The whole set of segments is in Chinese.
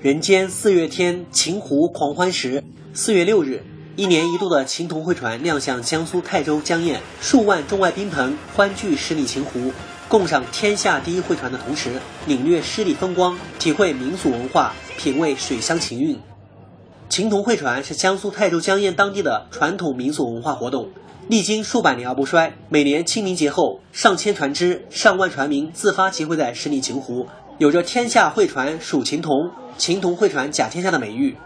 人间四月天，秦湖狂欢时。四月六日，一年一度的秦童会船亮相江苏泰州江堰，数万中外宾朋欢聚十里秦湖，共赏天下第一会船的同时，领略诗里风光，体会民俗文化，品味水乡情韵。秦童会船是江苏泰州江堰当地的传统民俗文化活动，历经数百年而不衰。每年清明节后，上千船只、上万船民自发集会在十里秦湖，有着“天下会船属秦童，秦童会船甲天下”的美誉。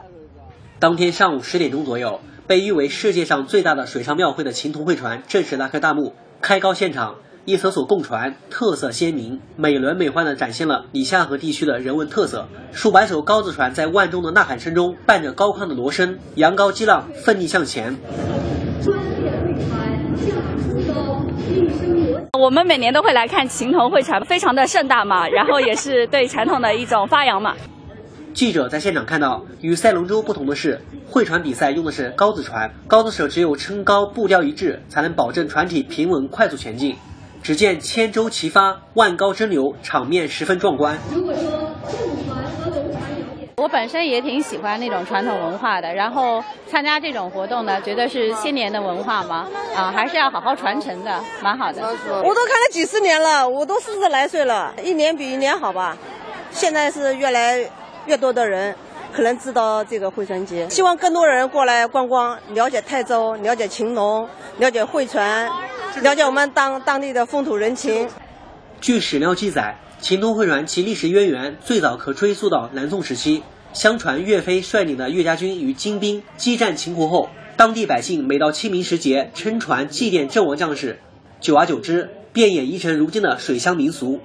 当天上午十点钟左右，被誉为世界上最大的水上庙会的秦童会船正式拉开大幕。开高现场，一艘艘贡船特色鲜明，美轮美奂地展现了里夏河地区的人文特色。数百艘高子船在万众的呐喊声中，伴着高亢的锣声，扬高激浪，奋力向前。我们每年都会来看秦童会船，非常的盛大嘛，然后也是对传统的一种发扬嘛。记者在现场看到，与赛龙舟不同的是，会船比赛用的是高子船，高子手只有撑高，步调一致，才能保证船体平稳快速前进。只见千舟齐发，万高争流，场面十分壮观。如果说正船和龙船有，我本身也挺喜欢那种传统文化的，然后参加这种活动呢，觉得是新年的文化嘛，啊，还是要好好传承的，蛮好的。我都看了几十年了，我都四十来岁了，一年比一年好吧，现在是越来。越多的人可能知道这个会船节，希望更多人过来观光，了解泰州，了解秦农，了解会船，了解我们当当地的风土人情。据史料记载，秦通会传其历史渊源最早可追溯到南宋时期。相传岳飞率领的岳家军与金兵激战秦国后，当地百姓每到清明时节撑船祭奠阵亡将士，久而久之，便演绎成如今的水乡民俗。